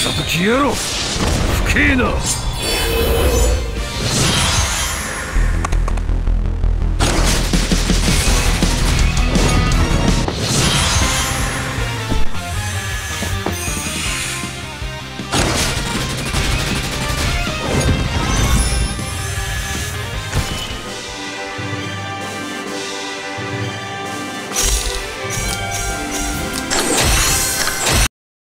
さっさと消えろ。不敬な。